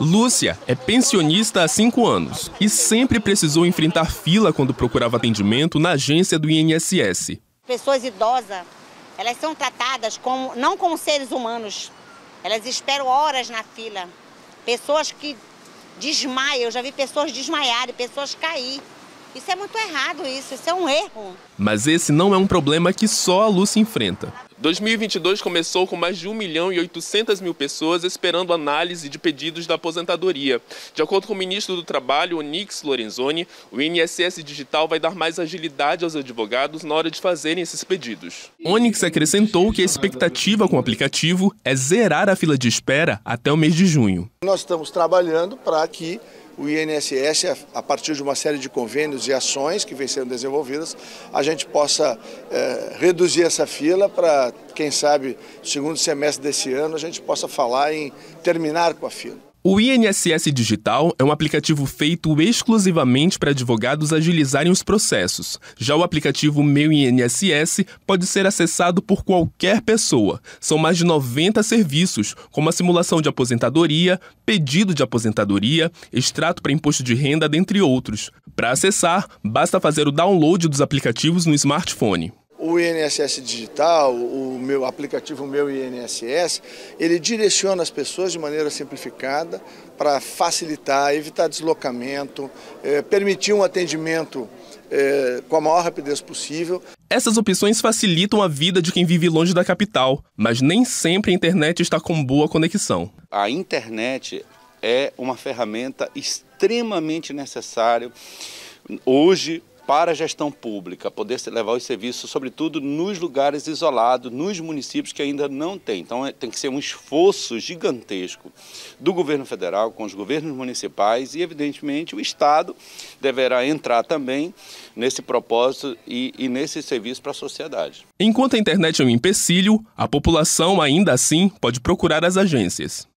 Lúcia é pensionista há cinco anos e sempre precisou enfrentar fila quando procurava atendimento na agência do INSS. Pessoas idosas, elas são tratadas como, não como seres humanos. Elas esperam horas na fila. Pessoas que desmaiam, eu já vi pessoas desmaiarem, pessoas cair. Isso é muito errado, isso, isso é um erro. Mas esse não é um problema que só a Lúcia enfrenta. 2022 começou com mais de 1 milhão e 800 mil pessoas esperando análise de pedidos da aposentadoria. De acordo com o ministro do Trabalho, Onix Lorenzoni, o INSS Digital vai dar mais agilidade aos advogados na hora de fazerem esses pedidos. Onix acrescentou que a expectativa com o aplicativo é zerar a fila de espera até o mês de junho. Nós estamos trabalhando para que o INSS, a partir de uma série de convênios e ações que vêm sendo desenvolvidas, a gente possa é, reduzir essa fila para, quem sabe, segundo semestre desse ano, a gente possa falar em terminar com a fila. O INSS Digital é um aplicativo feito exclusivamente para advogados agilizarem os processos. Já o aplicativo Meu INSS pode ser acessado por qualquer pessoa. São mais de 90 serviços, como a simulação de aposentadoria, pedido de aposentadoria, extrato para imposto de renda, dentre outros. Para acessar, basta fazer o download dos aplicativos no smartphone o INSS Digital, o meu aplicativo Meu INSS, ele direciona as pessoas de maneira simplificada para facilitar, evitar deslocamento, é, permitir um atendimento é, com a maior rapidez possível. Essas opções facilitam a vida de quem vive longe da capital, mas nem sempre a internet está com boa conexão. A internet é uma ferramenta extremamente necessária hoje para a gestão pública poder levar os serviços, sobretudo nos lugares isolados, nos municípios que ainda não têm. Então é, tem que ser um esforço gigantesco do governo federal com os governos municipais e, evidentemente, o Estado deverá entrar também nesse propósito e, e nesse serviço para a sociedade. Enquanto a internet é um empecilho, a população ainda assim pode procurar as agências.